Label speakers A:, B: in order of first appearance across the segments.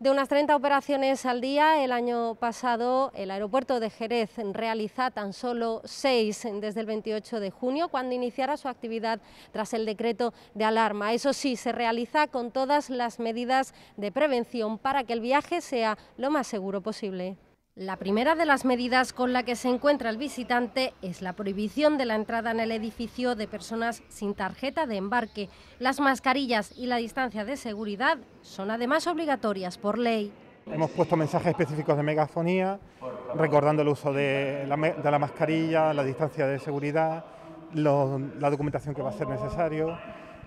A: De unas 30 operaciones al día, el año pasado el aeropuerto de Jerez realiza tan solo 6 desde el 28 de junio, cuando iniciara su actividad tras el decreto de alarma. Eso sí, se realiza con todas las medidas de prevención para que el viaje sea lo más seguro posible. La primera de las medidas con la que se encuentra el visitante es la prohibición de la entrada en el edificio de personas sin tarjeta de embarque. Las mascarillas y la distancia de seguridad son además obligatorias por ley.
B: Hemos puesto mensajes específicos de megafonía, recordando el uso de la, mascarilla, la distancia de seguridad, la documentación que va a ser necesario.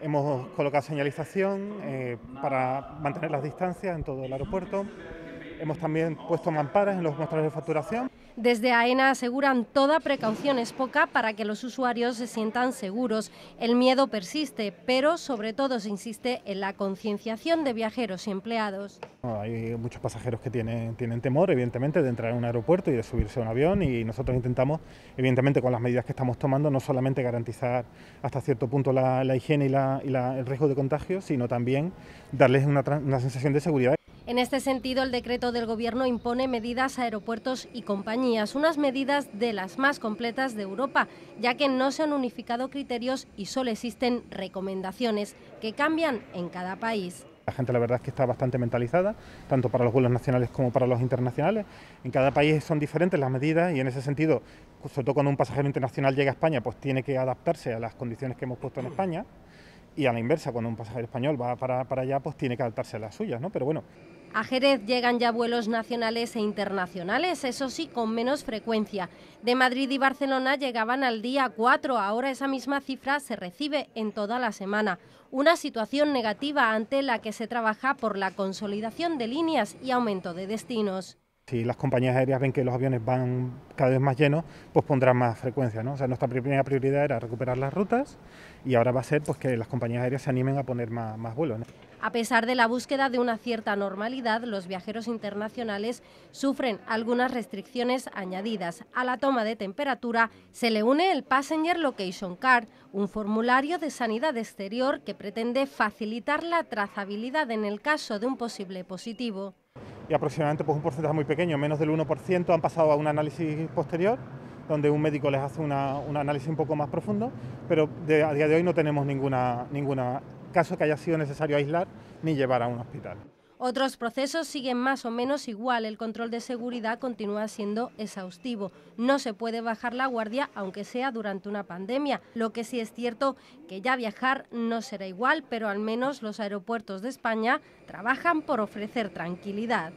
B: Hemos colocado señalización eh, para mantener las distancias en todo el aeropuerto. Hemos también puesto mamparas en los mostradores de facturación.
A: Desde AENA aseguran toda precaución es poca para que los usuarios se sientan seguros. El miedo persiste, pero sobre todo se insiste en la concienciación de viajeros y empleados.
B: Hay muchos pasajeros que tienen, tienen temor, evidentemente, de entrar en un aeropuerto y de subirse a un avión y nosotros intentamos, evidentemente, con las medidas que estamos tomando, no solamente garantizar hasta cierto punto la, higiene y, el riesgo de contagio, sino también darles una sensación de seguridad.
A: En este sentido, el decreto del Gobierno impone medidas a aeropuertos y compañías, unas medidas de las más completas de Europa, ya que no se han unificado criterios y solo existen recomendaciones que cambian en cada país.
B: La gente la verdad es que está bastante mentalizada, tanto para los vuelos nacionales como para los internacionales. En cada país son diferentes las medidas y en ese sentido, sobre todo cuando un pasajero internacional llega a España, pues tiene que adaptarse a las condiciones que hemos puesto en España y a la inversa, cuando un pasajero español va para, allá, pues tiene que adaptarse a las suyas, ¿no? Pero bueno.
A: A Jerez llegan ya vuelos nacionales e internacionales, eso sí, con menos frecuencia. De Madrid y Barcelona llegaban al día 4, ahora esa misma cifra se recibe en toda la semana. Una situación negativa ante la que se trabaja por la consolidación de líneas y aumento de destinos
B: si las compañías aéreas ven que los aviones van cada vez más llenos, pues pondrán más frecuencia. ¿no? O sea, nuestra primera prioridad era recuperar las rutas y ahora va a ser pues, que las compañías aéreas se animen a poner más, vuelos.
A: A pesar de la búsqueda de una cierta normalidad, los viajeros internacionales sufren algunas restricciones añadidas. A la toma de temperatura se le une el Passenger Location Card, un formulario de sanidad exterior que pretende facilitar la trazabilidad en el caso de un posible positivo
B: y aproximadamente pues, un porcentaje muy pequeño, menos del 1%, han pasado a un análisis posterior, donde un médico les hace un análisis un poco más profundo, pero a día de hoy no tenemos ninguna, ninguna caso que haya sido necesario aislar ni llevar a un hospital.
A: Otros procesos siguen más o menos igual. El control de seguridad continúa siendo exhaustivo. No se puede bajar la guardia, aunque sea durante una pandemia. Lo que sí es cierto que ya viajar no será igual, pero al menos los aeropuertos de España trabajan por ofrecer tranquilidad.